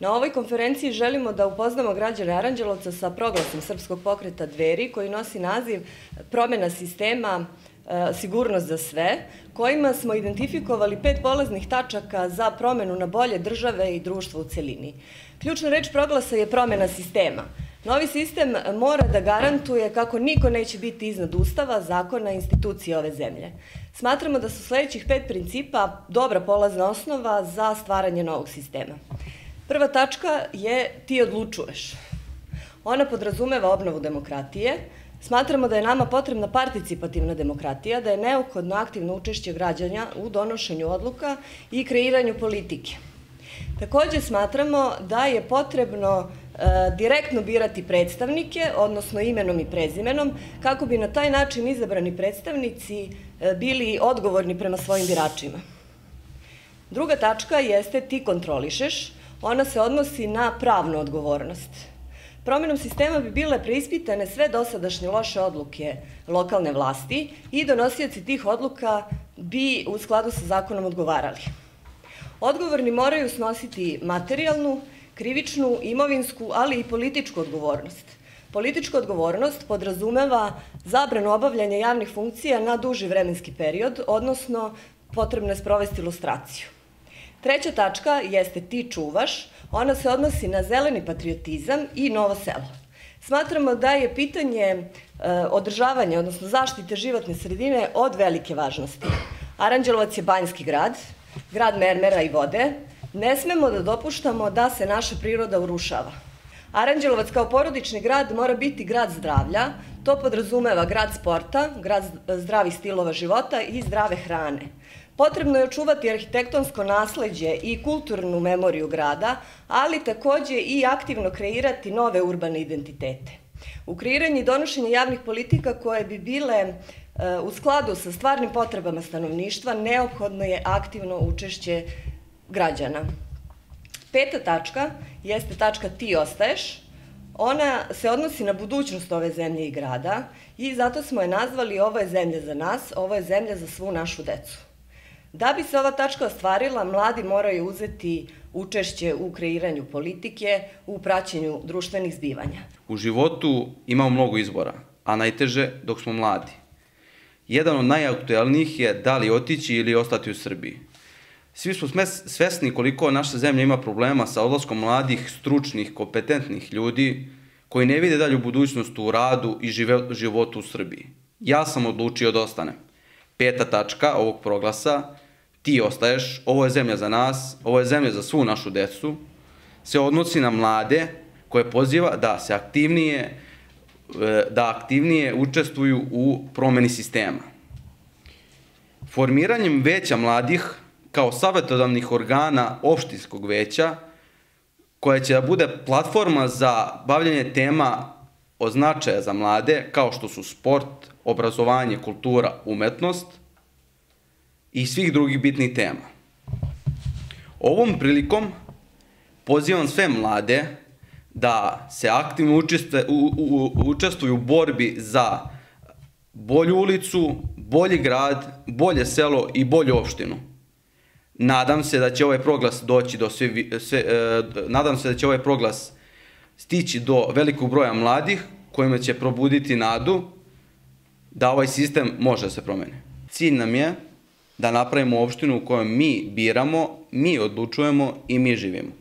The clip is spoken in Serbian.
Na ovoj konferenciji želimo da upoznamo građane Aranđelovca sa proglasom Srpskog pokreta Dveri koji nosi naziv Promjena sistema e, sigurnost za sve, kojima smo identifikovali pet polaznih tačaka za promenu na bolje države i društva u celini. Ključna reč proglasa je promjena sistema. Novi sistem mora da garantuje kako niko neće biti iznad ustava, zakona i institucije ove zemlje. Smatramo da su sledećih pet principa dobra polazna osnova za stvaranje novog sistema. Prva tačka je ti odlučuješ. Ona podrazumeva obnovu demokratije. Smatramo da je nama potrebna participativna demokratija, da je neophodno aktivno učešće građanja u donošenju odluka i kreiranju politike. Takođe smatramo da je potrebno e, direktno birati predstavnike, odnosno imenom i prezimenom, kako bi na taj način izabrani predstavnici e, bili odgovorni prema svojim biračima. Druga tačka jeste ti kontrolišeš, ona se odnosi na pravnu odgovornost. Promenom sistema bi bile preispitane sve dosadašnje loše odluke lokalne vlasti i donosioci tih odluka bi u skladu sa zakonom odgovarali. Odgovorni moraju snositi materijalnu, krivičnu, imovinsku, ali i političku odgovornost. Politička odgovornost podrazumeva zabranu obavljanja javnih funkcija na duži vremenski period, odnosno potrebno je sprovesti ilustraciju. Treća tačka jeste ti čuvaš, ona se odnosi na zeleni patriotizam i novo selo. Smatramo da je pitanje e, održavanja, odnosno zaštite životne sredine od velike važnosti. Aranđelovac je banjski grad, grad mermera i vode, ne smemo da dopuštamo da se naša priroda urušava. Aranđelovac kao porodični grad mora biti grad zdravlja, to podrazumeva grad sporta, grad zdravih stilova života i zdrave hrane. Potrebno je očuvati arhitektonsko nasleđe i kulturnu memoriju grada, ali takođe i aktivno kreirati nove urbane identitete. U kreiranju i donošenju javnih politika koje bi bile e, u skladu sa stvarnim potrebama stanovništva neophodno je aktivno učešće građana. Peta tačka jeste tačka ti ostaješ. Ona se odnosi na budućnost ove zemlje i grada i zato smo je nazvali ovo je zemlja za nas, ovo je zemlja za svu našu decu. Da bi se ova tačka ostvarila, mladi moraju uzeti učešće u kreiranju politike, u praćenju društvenih zbivanja. U životu imamo mnogo izbora, a najteže dok smo mladi. Jedan od najaktuelnijih je da li otići ili ostati u Srbiji. Svi smo svesni koliko naša zemlja ima problema sa odlaskom mladih, stručnih, kompetentnih ljudi koji ne vide dalju budućnost u radu i životu u Srbiji. Ja sam odlučio da ostanem. Peta tačka ovog proglasa, ti ostaješ, ovo je zemlja za nas, ovo je zemlja za svu našu decu, se odnosi na mlade koje poziva da se aktivnije, e, da aktivnije učestvuju u promeni sistema. Formiranjem veća mladih kao savjetodavnih organa opštinskog veća, koja će da bude platforma za bavljanje tema od značaja za mlade, kao što su sport, obrazovanje, kultura, umetnost i svih drugih bitnih tema. Ovom prilikom pozivam sve mlade da se aktivno učestvuju u borbi za bolju ulicu, bolji grad, bolje selo i bolju opštinu. Nadam se da će ovaj proglas doći do sve, sve e, nadam se da će ovaj proglas stići do velikog broja mladih kojima će probuditi nadu da ovaj sistem može da se promeni. Cilj nam je da napravimo opštinu u kojoj mi biramo, mi odlučujemo i mi živimo.